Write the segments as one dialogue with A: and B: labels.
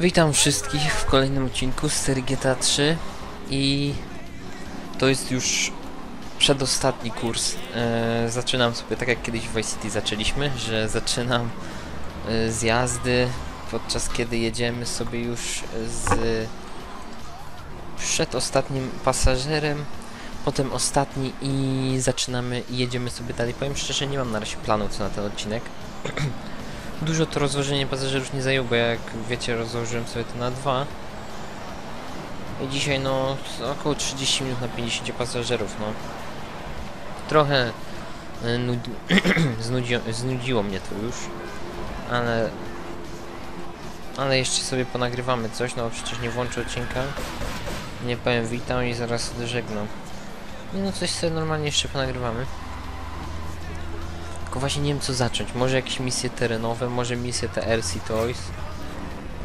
A: Witam wszystkich w kolejnym odcinku z serii GTA 3 i to jest już przedostatni kurs. E, zaczynam sobie tak jak kiedyś w Vice City zaczęliśmy, że zaczynam e, z jazdy, podczas kiedy jedziemy sobie już z przedostatnim pasażerem, potem ostatni i zaczynamy i jedziemy sobie dalej. Powiem szczerze, nie mam na razie planu co na ten odcinek. Dużo to rozłożenie pasażerów nie zajęło, bo jak wiecie rozłożyłem sobie to na dwa. I dzisiaj no około 30 minut na 50 pasażerów, no. Trochę e, znudzi znudziło mnie to już, ale ale jeszcze sobie ponagrywamy coś, no przecież nie włączę odcinka. Nie powiem witam i zaraz żegnam. No coś sobie normalnie jeszcze ponagrywamy. Właśnie nie wiem co zacząć. Może jakieś misje terenowe, może misje te RC Toys.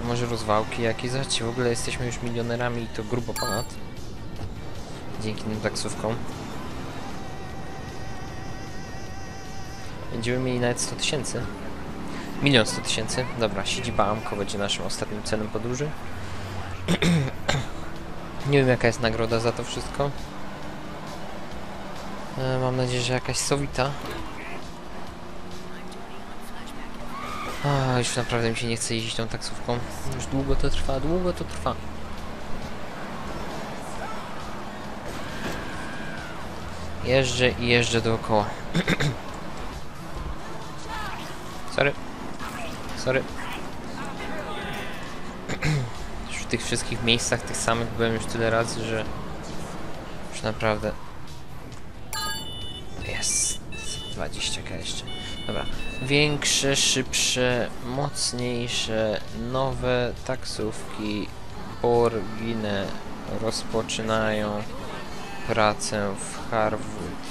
A: Może rozwałki jakieś. Zobaczcie, w ogóle jesteśmy już milionerami i to grubo ponad. Dzięki tym taksówkom. Będziemy mieli nawet 100 tysięcy. Milion 100 tysięcy. Dobra, siedziba Amko będzie naszym ostatnim celem podróży. nie wiem jaka jest nagroda za to wszystko. E, mam nadzieję, że jakaś sowita. A, już naprawdę mi się nie chce jeździć tą taksówką. Już długo to trwa, długo to trwa. Jeżdżę i jeżdżę dookoła. Sorry. Sorry. już w tych wszystkich miejscach, tych samych byłem już tyle razy, że już naprawdę jest 20k jeszcze. Dobra. Większe, szybsze, mocniejsze, nowe taksówki Borgine rozpoczynają pracę w Harwood.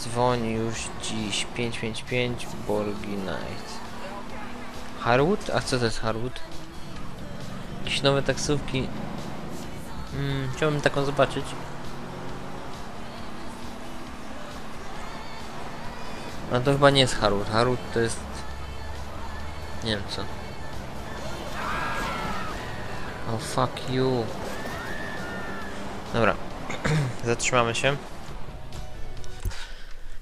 A: Dzwoni już dziś 555 Borgi Night. Harwood? A co to jest Harwood? Jakieś nowe taksówki. Mm, chciałbym taką zobaczyć. No to chyba nie jest Harwood. Harwood to jest... Nie wiem co. Oh fuck you. Dobra. Zatrzymamy się.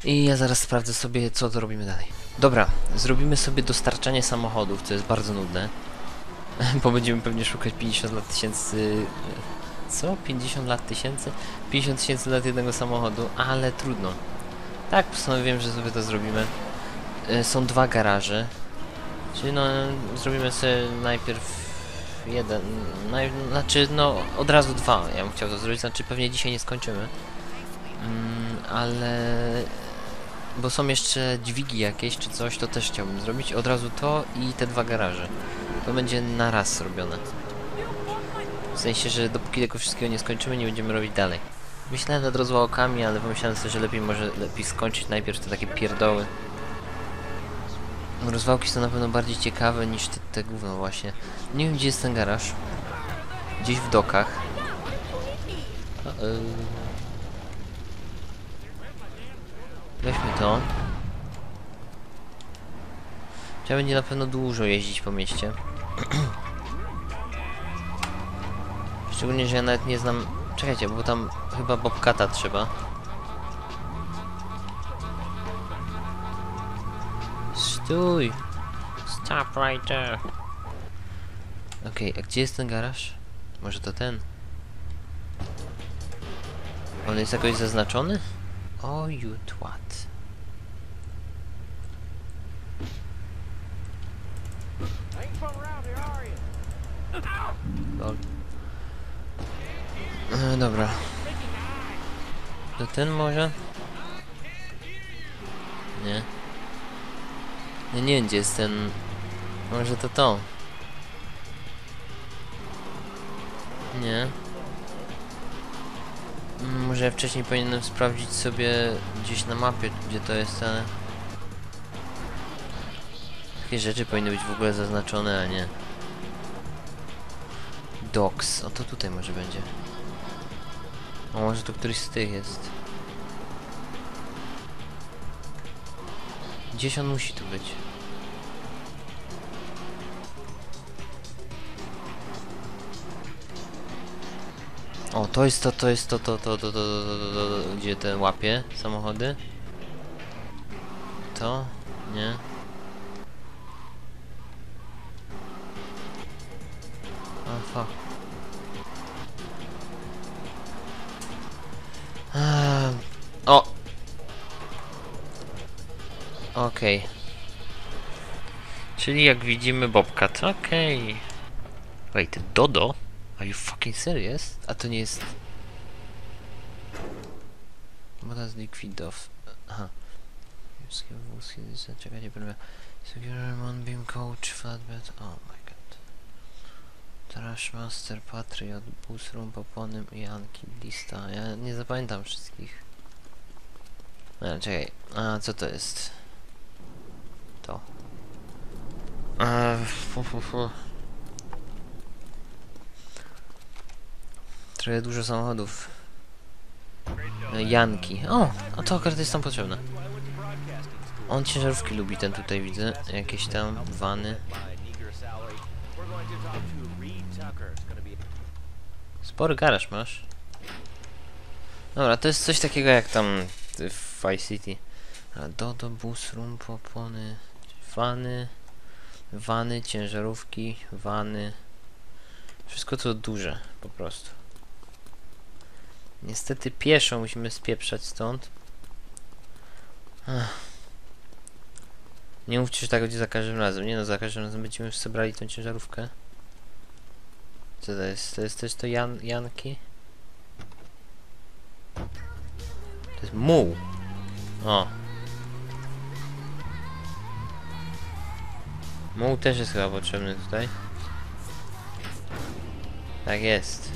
A: I ja zaraz sprawdzę sobie, co to robimy dalej. Dobra, zrobimy sobie dostarczanie samochodów, co jest bardzo nudne. Bo będziemy pewnie szukać 50 lat tysięcy... Co? 50 lat tysięcy? 50 tysięcy lat jednego samochodu, ale trudno. Tak, postanowiłem, że sobie to zrobimy. Y, są dwa garaże. Czyli no, zrobimy sobie najpierw jeden, naj, znaczy no, od razu dwa ja bym chciał to zrobić, znaczy pewnie dzisiaj nie skończymy. Mm, ale... Bo są jeszcze dźwigi jakieś czy coś, to też chciałbym zrobić. Od razu to i te dwa garaże. To będzie na raz zrobione. W sensie, że dopóki tego wszystkiego nie skończymy, nie będziemy robić dalej. Myślałem nad rozwałkami, ale pomyślałem sobie, że lepiej może lepiej skończyć najpierw te takie pierdoły. Rozwałki są na pewno bardziej ciekawe niż te, te gówno właśnie. Nie wiem gdzie jest ten garaż. Gdzieś w dokach. Yy. Weźmy to. Trzeba będzie na pewno dużo jeździć po mieście. Szczególnie, że ja nawet nie znam... Czekajcie, bo tam chyba Bobcata trzeba. Stój! Stop right there! Okej, okay, a gdzie jest ten garaż? Może to ten? On jest jakoś zaznaczony? O, you twat. Dobra. To ten może? Nie. Nie wiem gdzie jest ten... Może to to. Nie. Mm, Może ja wcześniej powinienem sprawdzić sobie gdzieś na mapie, gdzie to jest, ale... Takie rzeczy powinny być w ogóle zaznaczone, a nie... Docks. O, to tutaj może będzie. A może to któryś z tych jest? Gdzieś on musi tu być. O, to jest to, to jest to, to, to, to, to, to, to, to, to gdzie te łapie samochody? To? Nie. A, fuck. O! Okej. Czyli jak widzimy Bobcat, okej. Wait, Dodo? Are you fucking serious? A to nie jest... Woda z liquidów. Aha. Jurskie wózki, czekajcie, proszę. Secure Mon Beam Coach, Flatbed, oh my god. Trashmaster, Patriot, Busrum, Poponym, Janki, lista. Ja nie zapamiętam wszystkich. No, czekaj. A, co to jest? To. Eee, fu, fu, fu. Trochę dużo samochodów. Janki. O, a to akurat jest tam potrzebne. On ciężarówki lubi, ten tutaj widzę. Jakieś tam wany. Spory garaż masz. Dobra, to jest coś takiego jak tam w Vice City. Dodo, bus, rum, popony, wany, wany, ciężarówki, wany. Wszystko to duże, po prostu. Niestety pieszo musimy spieprzać stąd. Ech. Nie mówcie, że tak będzie za każdym razem. Nie no, za każdym razem będziemy już sobie brali tą ciężarówkę. To jest? To jest też to Jan Janki? To jest muł. O. Muł też jest chyba potrzebny tutaj. Tak jest.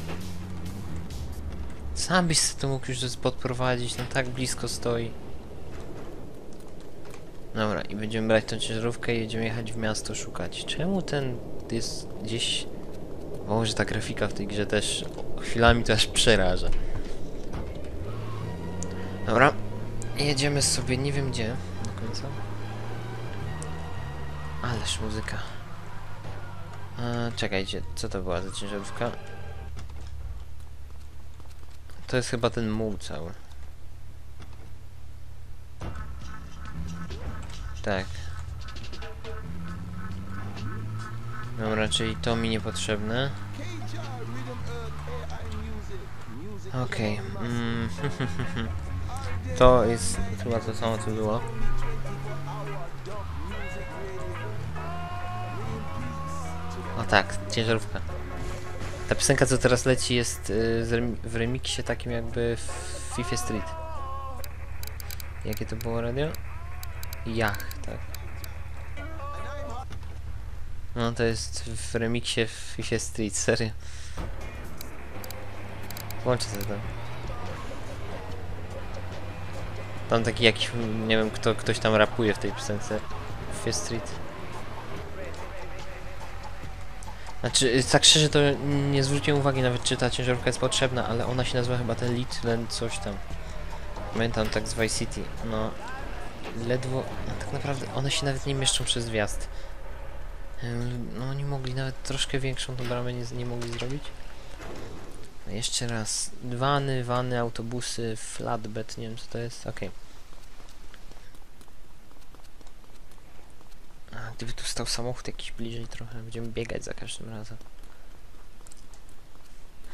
A: Sam byś to mógł już podprowadzić, no tak blisko stoi. Dobra, i będziemy brać tą ciężarówkę i jedziemy jechać w miasto szukać. Czemu ten jest gdzieś... Może ta grafika w tej grze też chwilami to aż przeraża. Dobra, jedziemy sobie nie wiem gdzie do końca. Ależ muzyka. E, czekajcie, co to była za ciężarówka? To jest chyba ten muł cały. Tak. Dobra, czyli to mi niepotrzebne. Okej. Okay. Mm. to jest chyba to samo co było. O tak, ciężarówka. Ta piosenka co teraz leci jest y, w remiksie takim jakby w FIFA Street. Jakie to było radio? Jach, tak. No to jest w remiksie w FIFA Street, serio. Włączę sobie to. Tam taki jakiś, nie wiem kto, ktoś tam rapuje w tej piosence w Street. Znaczy, y, tak szczerze to nie zwróciłem uwagi nawet czy ta ciężarówka jest potrzebna, ale ona się nazywa chyba ten Litlen coś tam. Pamiętam tak z Vice City. No, ledwo, no, tak naprawdę one się nawet nie mieszczą przez wjazd. No oni mogli nawet troszkę większą tą bramę nie, nie mogli zrobić. Jeszcze raz. Wany, wany, autobusy, flatbed, nie wiem co to jest. Okej. A gdyby tu stał samochód jakiś bliżej trochę, będziemy biegać za każdym razem.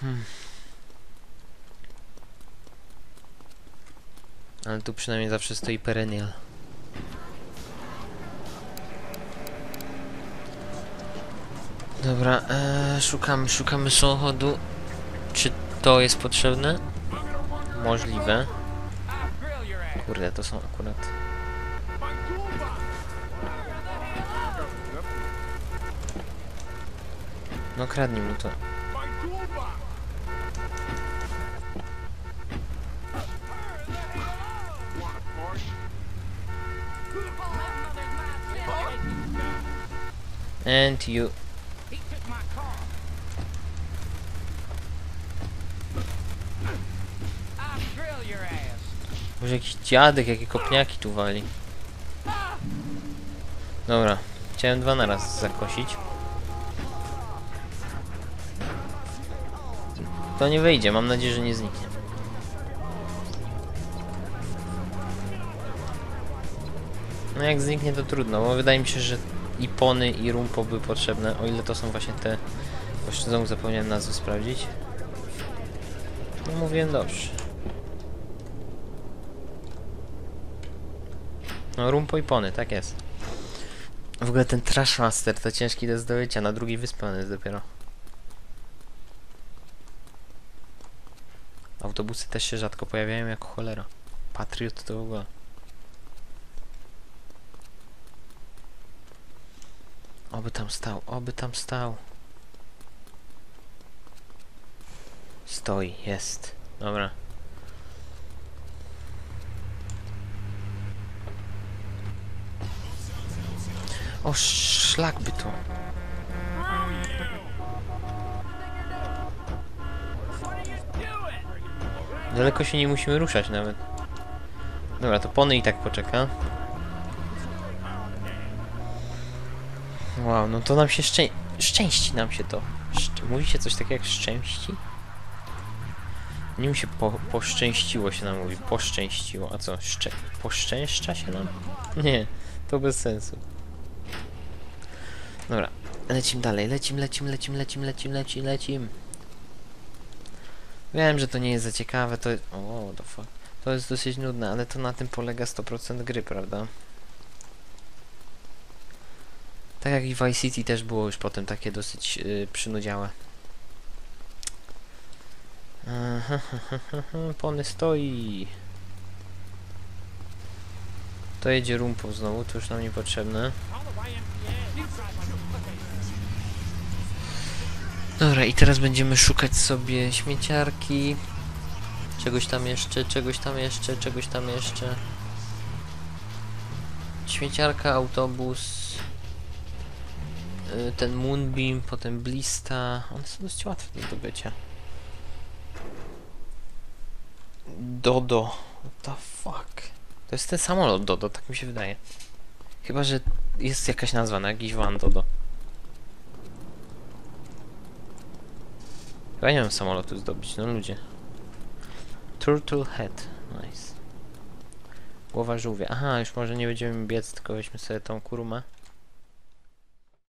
A: Hmm. Ale tu przynajmniej zawsze stoi perennial. Dobra, ee, szukamy, szukamy samochodu. Czy to jest potrzebne? Możliwe. Kurde, to są akurat... No kradnij mu to. And you. Może jakiś dziadek, jakie kopniaki tu wali. Dobra, chciałem dwa na raz zakosić. To nie wyjdzie, mam nadzieję, że nie zniknie. No jak zniknie to trudno, bo wydaje mi się, że i pony i rumpo były potrzebne, o ile to są właśnie te... Znowu zapomniałem nazwy sprawdzić. No mówiłem dobrze. No rumpo i pony, tak jest. W ogóle ten Trashmaster to ciężki do zdobycia, na drugiej wyspie on jest dopiero. Autobusy też się rzadko pojawiają jako cholera. Patriot to w ogóle. Oby tam stał, oby tam stał. Stoi, jest. Dobra. O, szlak by to. Daleko się nie musimy ruszać nawet. Dobra, to pony i tak poczeka. Wow, no to nam się szczę... szczęści nam się to. Szcz... Się coś takiego jak szczęści? Nie mi się po... poszczęściło się nam mówi, poszczęściło. A co, szczę... poszczęszcza się nam? Nie, to bez sensu. Dobra, lecim dalej, lecim, lecim, lecim, lecim, lecim, lecim, lecim. Wiem, że to nie jest za ciekawe, to... O, the fuck. To jest dosyć nudne, ale to na tym polega 100% gry, prawda? Tak jak i Vice City też było już potem takie dosyć yy, przynudziałe. Pony stoi. To jedzie rumpo znowu, to już nam niepotrzebne. Dobra, i teraz będziemy szukać sobie śmieciarki. Czegoś tam jeszcze, czegoś tam jeszcze, czegoś tam jeszcze. Śmieciarka, autobus. y, Ten Moonbeam, potem Blista. One są dość łatwe do zdobycia. Dodo. What the fuck? To jest ten samolot Dodo, tak mi się wydaje. Chyba, że jest jakaś nazwa na jakiś van Dodo. Chyba nie wiem samolotu zdobyć, no ludzie. Turtle Head, nice. Głowa żółwia. Aha, już może nie będziemy biec, tylko weźmy sobie tą kurumę.